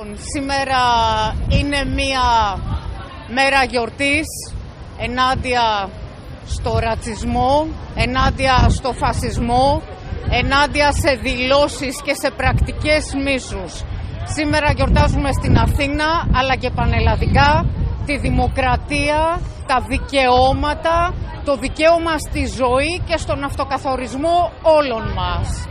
Λοιπόν, σήμερα είναι μία μέρα γιορτής ενάντια στο ρατσισμό, ενάντια στο φασισμό, ενάντια σε δηλώσεις και σε πρακτικές μίσους. Σήμερα γιορτάζουμε στην Αθήνα αλλά και πανελλαδικά τη δημοκρατία, τα δικαιώματα, το δικαίωμα στη ζωή και στον αυτοκαθορισμό όλων μας.